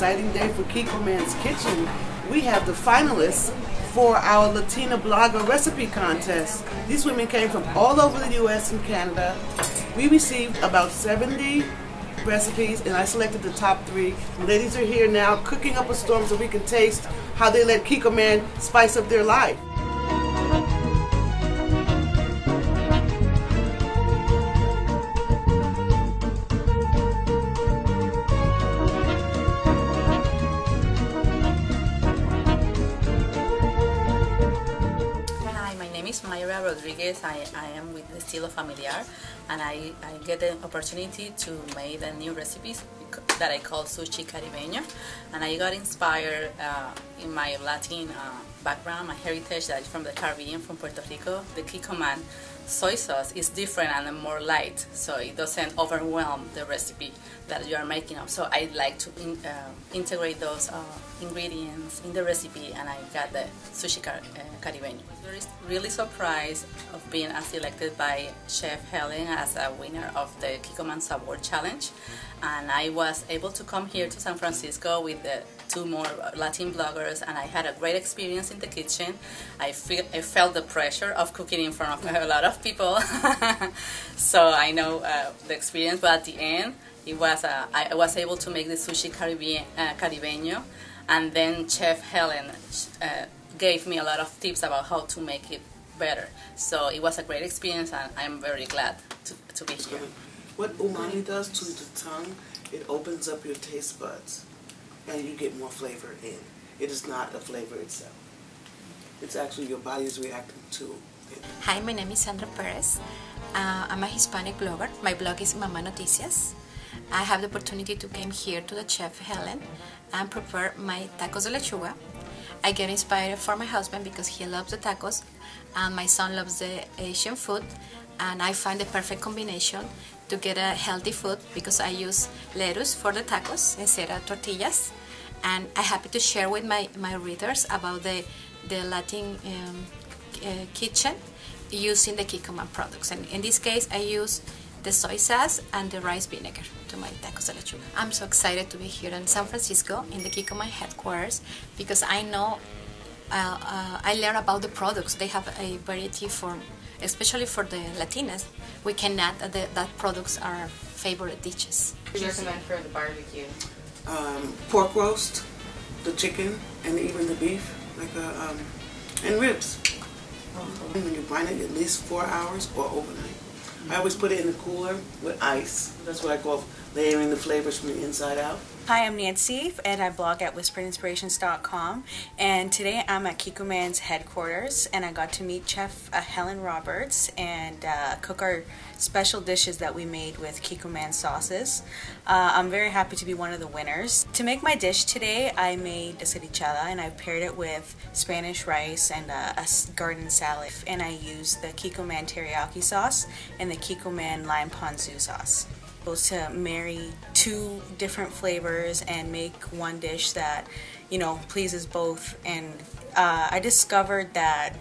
exciting day for Kikkoman's Kitchen. We have the finalists for our Latina Blogger Recipe Contest. These women came from all over the U.S. and Canada. We received about 70 recipes and I selected the top three. Ladies are here now cooking up a storm so we can taste how they let Kikkoman spice up their life. Is Mayra Rodriguez. I, I am with Estilo Familiar and I, I get the opportunity to make a new recipes that I call sushi caribeño and I got inspired uh, in my Latin uh, background, my heritage that is from the Caribbean, from Puerto Rico. The Kikkoman soy sauce is different and more light so it doesn't overwhelm the recipe that you are making up. So I like to in, uh, integrate those uh, ingredients in the recipe and I got the sushi car uh. I was really surprised of being selected by Chef Helen as a winner of the Kikkoman Sabor Challenge and I was able to come here to San Francisco with the two more Latin bloggers and I had a great experience in the kitchen. I, feel, I felt the pressure of cooking in front of a lot of people so I know uh, the experience but at the end it was uh, I was able to make the sushi Caribbean, uh, caribeño and then Chef Helen uh, gave me a lot of tips about how to make it better so it was a great experience and I'm very glad to, to be here. What umami does to the tongue, it opens up your taste buds and you get more flavor in. It is not a flavor itself. It's actually your body is reacting to. Hi, my name is Sandra Perez. Uh, I'm a Hispanic blogger. My blog is Mama Noticias. I have the opportunity to come here to the chef Helen and prepare my tacos de lechuga. I get inspired for my husband because he loves the tacos and my son loves the Asian food and I find the perfect combination to get a healthy food because I use lettuce for the tacos instead of tortillas and I'm happy to share with my, my readers about the, the Latin um, uh, kitchen using the Kikkoman products and in this case I use the soy sauce and the rice vinegar to my tacos de lechuga. I'm so excited to be here in San Francisco in the Kikkoman headquarters because I know uh, uh, I learn about the products. They have a variety for, especially for the Latinas. We can add that, the, that products are favorite dishes. What do you recommend for the barbecue? Um, pork roast, the chicken, and even the beef, like a, um, and ribs. When you brine it, at least four hours or overnight. I always put it in the cooler with ice. That's what I call layering the flavors from the inside out. Hi, I'm Nancy, and I blog at whisperinspirations.com. And today I'm at Kikkoman's headquarters, and I got to meet Chef uh, Helen Roberts and uh, cook our special dishes that we made with Kikkoman sauces. Uh, I'm very happy to be one of the winners. To make my dish today, I made a cevichada, and I paired it with Spanish rice and a garden salad. And I used the Kikkoman teriyaki sauce and the Kikkoman lime ponzu sauce to marry two different flavors and make one dish that you know pleases both. And uh, i discovered that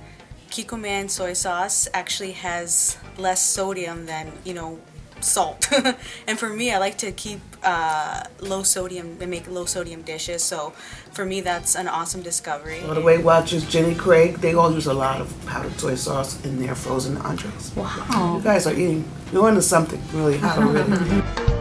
Kikkoman soy sauce actually has less sodium than you know salt and for me i like to keep uh, low sodium and make low sodium dishes so for me that's an awesome discovery All the Weight Watchers, Jenny Craig, they all use a lot of powdered soy sauce in their frozen entrees. Wow. You guys are eating, you're into something really hot already.